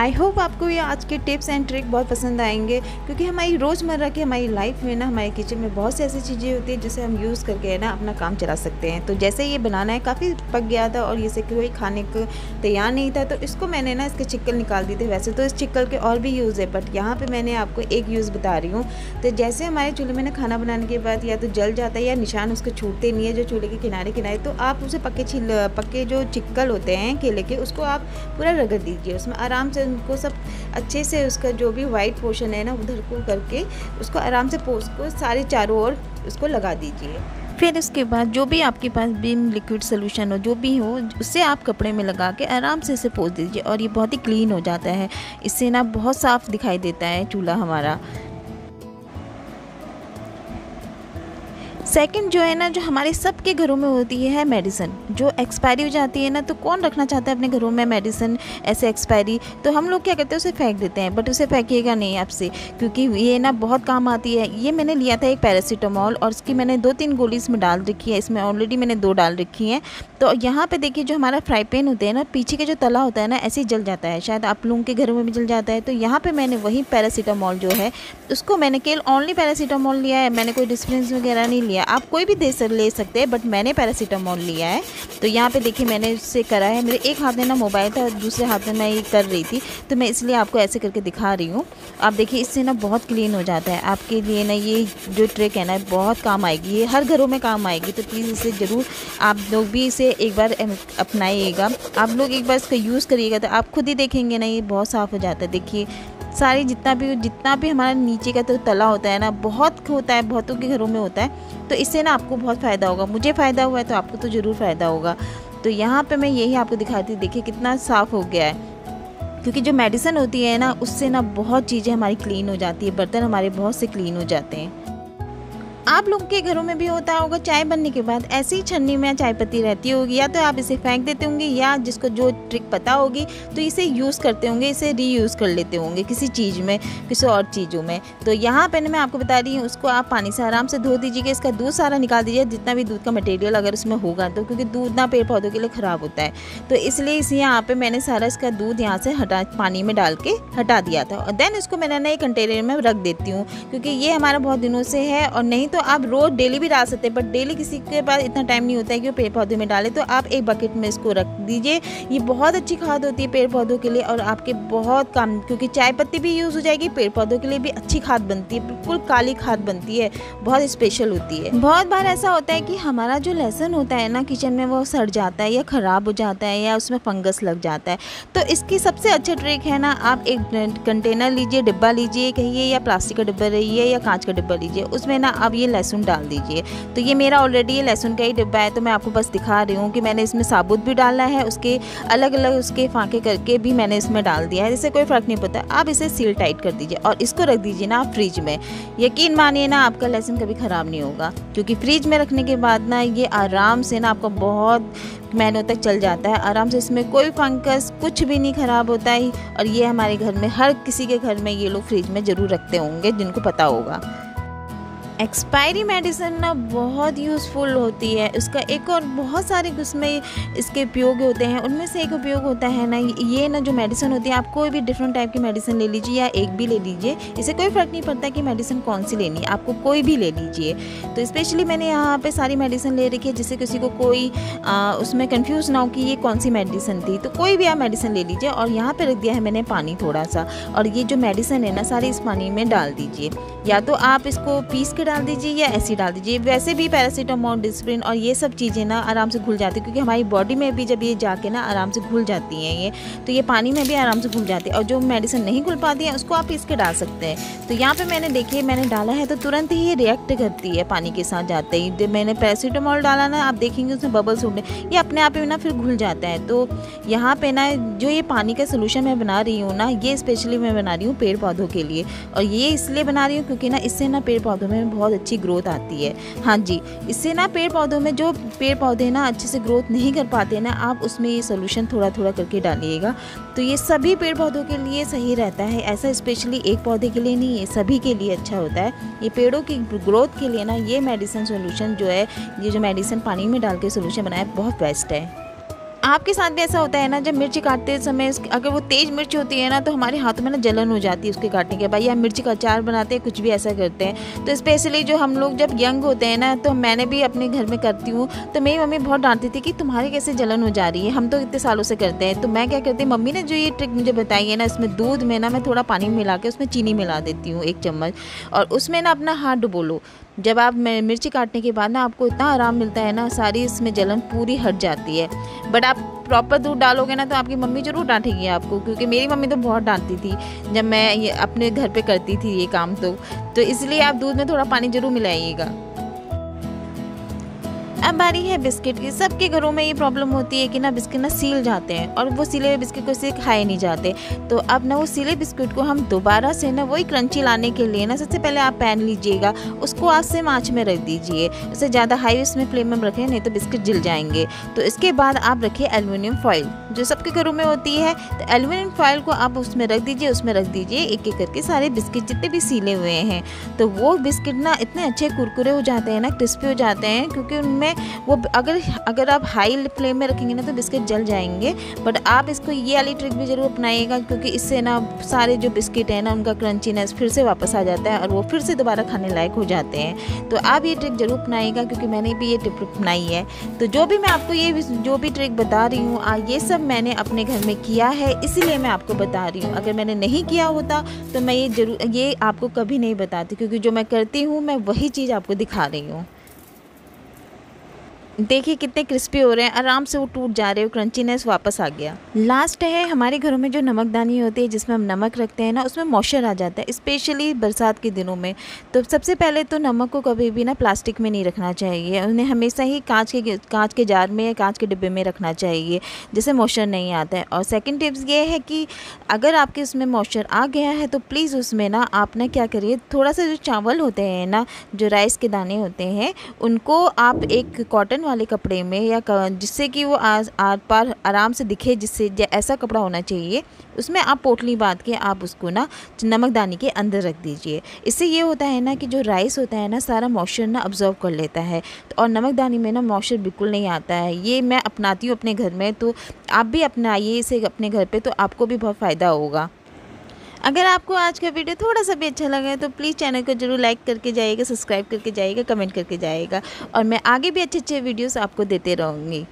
I hope आपको ये आज के टिप्स एंड ट्रिक बहुत पसंद आएँगे, क्योंकि हमारी रोज़मर्रा की, हमारी लाइफ में ना, हमारे किचन में बहुत सी ऐसी चीज़ें होती हैं जिसे हम यूज़ करके है ना, अपना काम चला सकते हैं। तो जैसे ये बनाना है, काफ़ी पक गया था और ये कोई खाने को तैयार नहीं था तो इसको मैंने ना, इसके चिक्कल निकाल दिए थे वैसे तो इस चिक्कल के और भी यूज़ है बट यहाँ पर मैंने आपको एक यूज़ बता रही हूँ। तो जैसे हमारे चूल्हे में ना, खाना बनाने के बाद या तो जल जाता है या निशान उसके छूटते नहीं है, जो चूल्हे के किनारे किनारे तो आप उसे पक्के छिल पक्के जो चिक्कल होते हैं केले के, उसको आप पूरा रगड़ दीजिए, उसमें आराम से उनको सब अच्छे से उसका जो भी वाइट पोर्शन है ना, उधर को करके उसको आराम से पोस को सारे चारों ओर उसको लगा दीजिए। फिर उसके बाद जो भी आपके पास बीम लिक्विड सोल्यूशन हो, जो भी हो उससे आप कपड़े में लगा के आराम से इसे पोस दीजिए और ये बहुत ही क्लीन हो जाता है। इससे ना बहुत साफ़ दिखाई देता है चूल्हा हमारा। सेकंड जो है ना, जो हमारे सबके घरों में होती है मेडिसिन जो एक्सपायरी हो जाती है ना तो कौन रखना चाहता है अपने घरों में मेडिसिन ऐसे एक्सपायरी तो हम लोग क्या करते हैं, उसे फेंक देते हैं बट उसे फेंकिएगा नहीं आपसे, क्योंकि ये ना बहुत काम आती है। ये मैंने लिया था एक पैरासीटामॉल और उसकी मैंने दो तीन गोली इसमें डाल रखी है, इसमें ऑलरेडी मैंने दो डाल रखी हैं। तो यहाँ पर देखिए, जो हमारा फ्राई पैन होता है ना, पीछे का जो तला होता है ना, ऐसे ही जल जाता है। शायद आप लोगों के घरों में भी जल जाता है तो यहाँ पर मैंने वही पैरासीटामॉल जो है, उसको मैंने केवल ओनली पैरासीटामॉल लिया है। मैंने कोई डिस्प्रेंस वगैरह नहीं लिया आप कोई भी दे ले सकते हैं बट मैंने पैरासीटामोल लिया है। तो यहाँ पे देखिए मैंने इससे करा है, मेरे एक हाथ में ना मोबाइल था, दूसरे हाथ में मैं ये कर रही थी तो मैं इसलिए आपको ऐसे करके दिखा रही हूँ। आप देखिए इससे ना बहुत क्लीन हो जाता है। आपके लिए ना ये जो ट्रिक है ना, बहुत काम आएगी। ये हर घरों में काम आएगी तो प्लीज़ इसे ज़रूर आप लोग भी इसे एक बार अपनाइएगा। आप लोग एक बार इसका यूज़ करिएगा तो आप खुद ही देखेंगे ना, ये बहुत साफ़ हो जाता है। देखिए सारी जितना भी जितना भी हमारा नीचे का तो तला होता है ना, बहुत होता है, बहुतों के घरों में होता है तो इससे ना आपको बहुत फ़ायदा होगा। मुझे फ़ायदा हुआ है तो आपको तो ज़रूर फ़ायदा होगा। तो यहाँ पर मैं यही आपको दिखाती देखिए कितना साफ़ हो गया है। क्योंकि जो मेडिसिन होती है ना, उससे ना बहुत चीज़ें हमारी क्लीन हो जाती है, बर्तन हमारे बहुत से क्लीन हो जाते हैं। आप लोगों के घरों में भी होता होगा, चाय बनने के बाद ऐसी ही छन्नी में चाय पत्ती रहती होगी, या तो आप इसे फेंक देते होंगे, या जिसको जो ट्रिक पता होगी तो इसे यूज़ करते होंगे, इसे रीयूज़ कर लेते होंगे किसी चीज़ में, किसी और चीज़ों में। तो यहाँ पर मैं आपको बता रही हूँ, उसको आप पानी से आराम से धो दीजिएगा, इसका दूध सारा निकाल दीजिए जितना भी दूध का मटेरियल अगर उसमें होगा तो क्योंकि दूध ना पेड़ पौधों के लिए ख़राब होता है। तो इसलिए इस यहाँ पर मैंने सारा इसका दूध यहाँ से हटा, पानी में डाल के हटा दिया था। और देन इसको मैंने ना एक कंटेनर में रख देती हूँ, क्योंकि ये हमारा बहुत दिनों से है, और नहीं तो आप रोज़ डेली भी डाल सकते हैं बट डेली किसी के पास इतना टाइम नहीं होता है कि वो पेड़ पौधे में डाले तो आप एक बकेट में इसको रख दीजिए। ये बहुत अच्छी खाद होती है पेड़ पौधों के लिए और आपके बहुत काम, क्योंकि चाय पत्ती भी यूज़ हो जाएगी, पेड़ पौधों के लिए भी अच्छी खाद बनती है, बिल्कुल काली खाद बनती है, बहुत स्पेशल होती है। बहुत बार ऐसा होता है कि हमारा जो लहसन होता है ना किचन में वो सड़ जाता है या ख़राब हो जाता है या उसमें फंगस लग जाता है तो इसकी सबसे अच्छा ट्रिक है ना, आप एक कंटेनर लीजिए, डिब्बा लीजिए, कहिए, या प्लास्टिक का डिब्बा रहिए या कांच का डिब्बा लीजिए, उसमें ना आप ये लहसुन डाल दीजिए। तो ये मेरा ऑलरेडी ये लहसुन का ही डिब्बा है तो मैं आपको बस दिखा रही हूँ कि मैंने इसमें साबुत भी डालना है, उसके अलग अलग उसके फाँके करके भी मैंने इसमें डाल दिया है, जिससे कोई फ़र्क नहीं पड़ता। आप इसे सील टाइट कर दीजिए और इसको रख दीजिए ना आप फ्रिज में। यकीन मानिए ना, आपका लहसुन कभी ख़राब नहीं होगा, क्योंकि फ्रिज में रखने के बाद ना ये आराम से ना आपका बहुत महीनों तक चल जाता है। आराम से इसमें कोई फंगस कुछ भी नहीं ख़राब होता है और ये हमारे घर में, हर किसी के घर में ये लोग फ्रिज में ज़रूर रखते होंगे, जिनको पता होगा। एक्सपायरी मेडिसिन ना बहुत यूज़फुल होती है। उसका एक और बहुत सारे उसमें इसके उपयोग होते हैं। उनमें से एक उपयोग होता है ना ये ना जो मेडिसिन होती है आप कोई भी डिफरेंट टाइप की मेडिसिन ले लीजिए या एक भी ले लीजिए। इसे कोई फ़र्क नहीं पड़ता कि मेडिसिन कौन सी लेनी है। आपको कोई भी ले लीजिए। तो स्पेशली मैंने यहाँ पर सारी मेडिसिन ले रखी है जिससे किसी को कोई आ, उसमें कन्फ्यूज़ ना हो कि ये कौन सी मेडिसिन थी। तो कोई भी आप मेडिसिन ले लीजिए और यहाँ पर रख दिया है मैंने पानी थोड़ा सा। और ये जो मेडिसिन है ना सारी इस पानी में डाल दीजिए। या तो आप इसको पीस के डाल दीजिए या ऐसे डाल दीजिए। वैसे भी पैरासीटामोल डिस्प्रिन और ये सब चीज़ें ना आराम से घुल जाती है, क्योंकि हमारी बॉडी में भी जब ये जाके ना आराम से घुल जाती हैं ये तो ये पानी में भी आराम से घुल जाती है। और जो मेडिसिन नहीं घुल पाती है, उसको आप पीस के डाल सकते हैं। तो यहाँ पर मैंने देखिए, मैंने डाला है तो तुरंत ही ये रिएक्ट करती है पानी के साथ जाते ही। मैंने पैरासीटामोल डाला ना, आप देखेंगे उसमें बबल्स उठने ये अपने आप ही ना फिर घुल जाता है। तो यहाँ पे ना जो ये पानी का सोल्यूशन मैं बना रही हूँ ना, ये स्पेशली मैं बना रही हूँ पेड़ पौधों के लिए। और ये इसलिए बना रही हूँ क्योंकि ना इससे ना पेड़ पौधों में बहुत अच्छी ग्रोथ आती है। हाँ जी, इससे ना पेड़ पौधों में जो पेड़ पौधे ना अच्छे से ग्रोथ नहीं कर पाते ना, आप उसमें ये सोल्यूशन थोड़ा थोड़ा करके डालिएगा। तो ये सभी पेड़ पौधों के लिए सही रहता है, ऐसा स्पेशली एक पौधे के लिए नहीं है सभी के लिए अच्छा होता है। ये पेड़ों की ग्रोथ के लिए ना ये मेडिसिन सोल्यूशन जो है, ये जो मेडिसिन पानी में डाल के सोल्यूशन बनाया, बहुत बेस्ट है। आपके साथ भी ऐसा होता है ना, जब मिर्ची काटते समय अगर वो तेज़ मिर्च होती है ना तो हमारे हाथों में ना जलन हो जाती है उसके काटने के भाई या मिर्ची का अचार बनाते हैं, कुछ भी ऐसा करते हैं। तो स्पेशली जो हम लोग जब यंग होते हैं ना तो मैंने भी अपने घर में करती हूँ तो मेरी मम्मी बहुत डांटती थी कि तुम्हारी कैसे जलन हो जा रही है, हम तो इतने सालों से करते हैं। तो मैं क्या करती हूँ, मम्मी ने जो ये ट्रिक मुझे बताई है ना, इसमें दूध में ना, मैं थोड़ा पानी मिला के उसमें चीनी मिला देती हूँ एक चम्मच, और उसमें ना अपना हाथ डुबो लो। जब आप मिर्ची काटने के बाद ना आपको इतना आराम मिलता है ना, सारी इसमें जलन पूरी हट जाती है। बट आप प्रॉपर दूध डालोगे ना तो आपकी मम्मी ज़रूर डांटेगी आपको, क्योंकि मेरी मम्मी तो बहुत डांटती थी, जब मैं ये अपने घर पे करती थी ये काम तो। तो इसलिए आप दूध में थोड़ा पानी ज़रूर मिलाइएगा। अब बारी है बिस्किट की। सबके घरों में ये प्रॉब्लम होती है कि ना बिस्किट ना सील जाते हैं और वो सीले हुए बिस्किट को इसे खाए नहीं जाते। तो अब ना वो सीले बिस्किट को हम दोबारा से ना वही क्रंची लाने के लिए ना सबसे पहले आप पैन लीजिएगा, उसको आज से आँच में रख दीजिए। उसे ज़्यादा हाई उसमें फ्लेम में रखें, नहीं तो बिस्किट जल जाएँगे। तो इसके बाद आप रखिए एलुमिनियम फॉइल जो सबके घरों में होती है। तो एलुमिनियम फॉइल को आप उसमें रख दीजिए, उसमें रख दीजिए। एक एक करके सारे बिस्किट जितने भी सीले हुए हैं। तो वो बिस्किट ना इतने अच्छे कुरकुरे हो जाते हैं ना क्रिस्पी हो जाते हैं, क्योंकि उनमें वो अगर अगर आप हाई फ्लेम में रखेंगे ना तो बिस्किट जल जाएँगे बट आप इसको ये वाली ट्रिक भी ज़रूर अपनाइएगा, क्योंकि इससे ना सारे जो बिस्किट हैं ना, उनका क्रंचीनेस फिर से वापस आ जाता है और वो फिर से दोबारा खाने लायक हो जाते हैं। तो आप ये ट्रिक ज़रूर अपनाइएगा, क्योंकि मैंने भी ये ट्रिक अपनाई है। तो जो भी मैं आपको ये जो भी ट्रिक बता रही हूँ ये सब मैंने अपने घर में किया है, इसीलिए मैं आपको बता रही हूँ। अगर मैंने नहीं किया होता तो मैं ये ज़रूर, ये आपको कभी नहीं बताती, क्योंकि जो मैं करती हूँ, मैं वही चीज़ आपको दिखा रही हूँ। देखिए कितने क्रिस्पी हो रहे हैं। आराम से वो टूट जा रहे हो क्रंचीनेस वापस आ गया। लास्ट है, हमारे घरों में जो नमकदानी होती है, जिसमें हम नमक रखते हैं ना, उसमें मॉइस्चर आ जाता है स्पेशली बरसात के दिनों में। तो सबसे पहले तो नमक को कभी भी ना प्लास्टिक में नहीं रखना चाहिए। उन्हें हमेशा ही कांच के कांच के जार में या कांच के डिब्बे में रखना चाहिए, जिससे मॉइस्चर नहीं आता है। और सेकेंड टिप्स ये है कि अगर आपके उसमें मॉइस्चर आ गया है तो प्लीज़ उसमें ना आप ना क्या करिए, थोड़ा सा जो चावल होते हैं ना, जो राइस के दाने होते हैं, उनको आप एक कॉटन वाले कपड़े में या जिससे कि वो आज आर पार आराम से दिखे, जिससे ऐसा कपड़ा होना चाहिए, उसमें आप पोटली बाँध के आप उसको ना नमकदानी के अंदर रख दीजिए। इससे ये होता है ना कि जो राइस होता है ना, सारा मॉइस्चर ना ऑब्जॉर्व कर लेता है तो और नमकदानी में ना मॉइस्चर बिल्कुल नहीं आता है। ये मैं अपनाती हूँ अपने घर में तो आप भी अपनाइए इसे अपने घर पर तो आपको भी बहुत फ़ायदा होगा। अगर आपको आज का वीडियो थोड़ा सा भी अच्छा लगा है तो प्लीज़ चैनल को ज़रूर लाइक करके जाइएगा सब्सक्राइब करके जाइएगा कमेंट करके जाइएगा। और मैं आगे भी अच्छे अच्छे वीडियोस आपको देते रहूँगी।